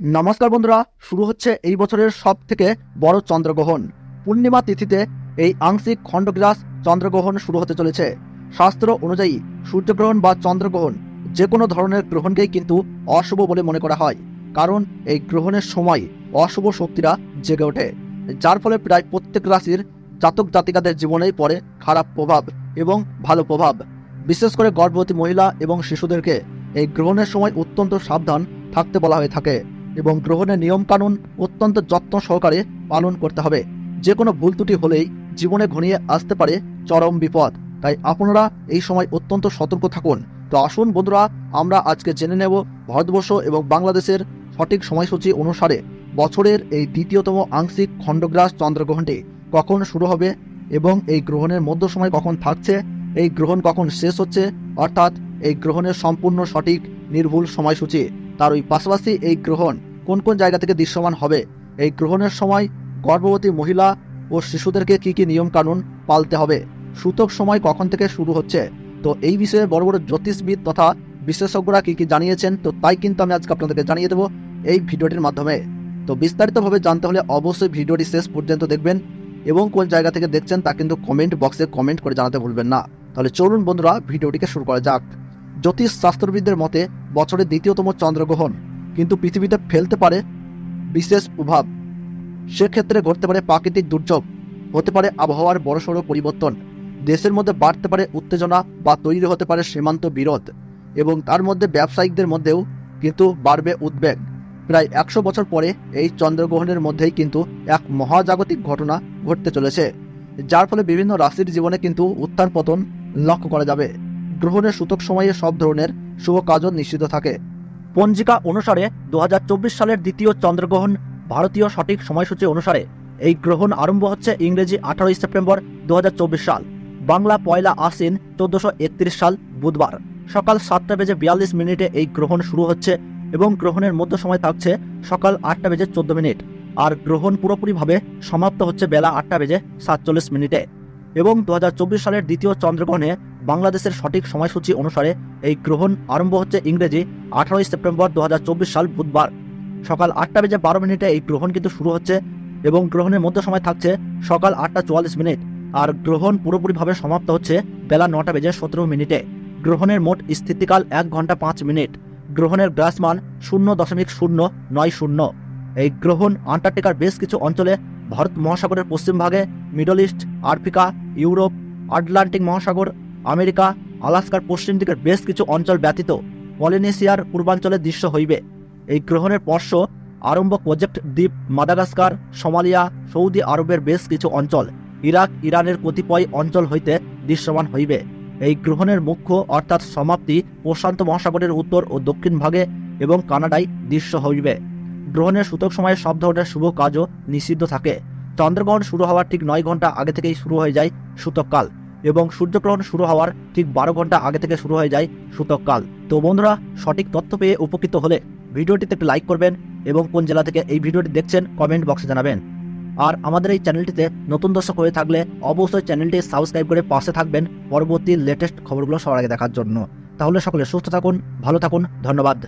নমস্কার বন্ধুরা, শুরু হচ্ছে এই বছরের সব থেকে বড় চন্দ্রগ্রহণ। পূর্ণিমা তিথিতে এই আংশিক খণ্ডগ্রাস চন্দ্রগ্রহণ শুরু হতে চলেছে। শাস্ত্র অনুযায়ী সূর্যগ্রহণ বা চন্দ্রগ্রহণ যে কোনো ধরনের গ্রহণকেই কিন্তু অশুভ বলে মনে করা হয়। কারণ এই গ্রহণের সময় অশুভ শক্তিরা জেগে ওঠে, যার ফলে প্রায় প্রত্যেক রাশির জাতক জাতিকাদের জীবনেই পড়ে খারাপ প্রভাব এবং ভালো প্রভাব। বিশেষ করে গর্ভবতী মহিলা এবং শিশুদেরকে এই গ্রহণের সময় অত্যন্ত সাবধান থাকতে বলা হয়ে থাকে। এবং গ্রহণের নিয়মকানুন অত্যন্ত যত্ন সহকারে পালন করতে হবে। যে কোনো ভুল ত্রুটি হলেই জীবনে ঘনিয়ে আসতে পারে চরম বিপদ। তাই আপনারা এই সময় অত্যন্ত সতর্ক থাকুন। তো আসুন বন্ধুরা, আমরা আজকে জেনে নেব ভারতবর্ষ এবং বাংলাদেশের সঠিক সময়সূচি অনুসারে বছরের এই দ্বিতীয়তম আংশিক খণ্ডগ্রাস চন্দ্রগ্রহণটি কখন শুরু হবে এবং এই গ্রহণের মধ্য সময় কখন থাকছে, এই গ্রহণ কখন শেষ হচ্ছে, অর্থাৎ এই গ্রহণের সম্পূর্ণ সঠিক নির্ভুল সময়সূচি। তার ওই পাশাপাশি এই গ্রহণ কোন কোন জায়গা থেকে দৃশ্যমান হবে? এই গ্রহণের সময় গর্ভবতী মহিলা ও শিশুদেরকে কি কি নিয়ম কানুন পালতে হবে? সূতক সময় কখন থেকে শুরু হচ্ছে? তো এই বিষয়ে বড় বড় জ্যোতিষবিদ তথা বিশেষজ্ঞরা কি কি জানিয়েছেন, তো তাই কিন্তু আমি আজকে আপনাদেরকে জানিয়ে দেবো এই ভিডিওটির মাধ্যমে। তো বিস্তারিতভাবে জানতে হলে অবশ্যই ভিডিওটি শেষ পর্যন্ত দেখবেন এবং কোন জায়গা থেকে দেখছেন তা কিন্তু কমেন্ট বক্সে কমেন্ট করে জানাতে ভুলবেন না। তাহলে চলুন বন্ধুরা, ভিডিওটিকে শুরু করা যাক। জ্যোতিষ শাস্ত্রবিদদের মতে, বছরের দ্বিতীয়তম চন্দ্রগ্রহণ। কিন্তু পৃথিবীতে ফেলতে পারে বিশেষ প্রভাব। সেক্ষেত্রে ঘটতে পারে প্রাকৃতিক দুর্যোগ, হতে পারে আবহাওয়ার বড়সড় পরিবর্তন, দেশের মধ্যে বাড়তে পারে উত্তেজনা বা তৈরি হতে পারে সীমান্ত বিরোধ, এবং তার মধ্যে ব্যবসায়িকদের মধ্যেও কিন্তু বাড়বে উদ্বেগ। প্রায় একশো বছর পরে এই চন্দ্রগ্রহণের মধ্যেই কিন্তু এক মহাজাগতিক ঘটনা ঘটতে চলেছে, যার ফলে বিভিন্ন রাশির জীবনে কিন্তু উত্থান পতন লক্ষ্য করা যাবে। গ্রহণের সূতক সময়ে সব ধরনের শুভ কাজও নিশ্চিত থাকে। পঞ্জিকা অনুসারে দু হাজার চব্বিশ সালের দ্বিতীয় চন্দ্রগ্রহণ ভারতীয় সঠিক সময়সূচি অনুসারে এই গ্রহণ আরম্ভ হচ্ছে ইংরেজি আঠারোই সেপ্টেম্বর দু হাজার চব্বিশ সাল, বাংলা পয়লা আশ্বিন চোদ্দশো সাল বুধবার। সকাল সাতটা বেজে বিয়াল্লিশ মিনিটে এই গ্রহণ শুরু হচ্ছে এবং গ্রহণের মধ্য সময় থাকছে সকাল আটটা বেজে চোদ্দ মিনিট। আর গ্রহণ পুরোপুরিভাবে সমাপ্ত হচ্ছে বেলা আটটা বেজে সাতচল্লিশ মিনিটে। এবং দু হাজার চব্বিশ সালের দ্বিতীয় চন্দ্রগ্রহণে বাংলাদেশের সঠিক সময়সূচি অনুসারে এই গ্রহণ আরম্ভ হচ্ছে ইংরেজি আঠারোই সেপ্টেম্বর দুহাজার চব্বিশ সাল বুধবার। সকাল আটটা বেজে বারো মিনিটে এই গ্রহণ কিন্তু শুরু হচ্ছে এবং গ্রহণের মধ্য সময় থাকছে সকাল আটটা চুয়াল্লিশ মিনিট। আর গ্রহণ পুরোপুরিভাবে সমাপ্ত হচ্ছে বেলা নটা বেজে সতেরো মিনিটে। গ্রহণের মোট স্থিতিকাল এক ঘণ্টা পাঁচ মিনিট। গ্রহণের গ্রাসমান শূন্য দশমিক শূন্য নয় শূন্য। এই গ্রহণ আন্টার্কটিকার বেশ কিছু অঞ্চলে ভারত মহাসাগরের পশ্চিমভাগে middle east, Africa, Europe, Atlantic মহাসাগর, আমেরিকা, আলাস্কার পশ্চিম দিকের বেশ কিছু অঞ্চল ব্যতীত পলিনেশিয়ার পূর্বাঞ্চলে দৃশ্য হইবে। এই গ্রহণের পর্শ আরম্ভ প্রজেক্ট দ্বীপ মাদাগাস্কার, সোমালিয়া, সৌদি আরবের বেশ কিছু অঞ্চল, ইরাক, ইরানের কতিপয় অঞ্চল হইতে দৃশ্যমান হইবে। এই গ্রহণের মুখ্য অর্থাৎ সমাপ্তি প্রশান্ত মহাসাগরের উত্তর ও দক্ষিণ ভাগে এবং কানাডায় দৃশ্য হইবে। গ্রহণের সূতক সময়ে সব ধরনের শুভ কাজও নিষিদ্ধ থাকে। চন্দ্রগ্রহণ শুরু হওয়ার ঠিক নয় ঘণ্টা আগে থেকেই শুরু হয়ে যায় সূতককাল এবং সূর্যগ্রহণ শুরু হওয়ার ঠিক বারো ঘণ্টা আগে থেকে শুরু হয়ে যায় সূতককাল। তো বন্ধুরা, সঠিক তথ্য পেয়ে উপকৃত হলে ভিডিওটিতে একটু লাইক করবেন এবং কোন জেলা থেকে এই ভিডিওটি দেখছেন কমেন্ট বক্সে জানাবেন। আর আমাদের এই চ্যানেলটিতে নতুন দর্শক হয়ে থাকলে অবশ্যই চ্যানেলটি সাবস্ক্রাইব করে পাশে থাকবেন পরবর্তী লেটেস্ট খবরগুলো সবার আগে দেখার জন্য। তাহলে সকলে সুস্থ থাকুন, ভালো থাকুন, ধন্যবাদ।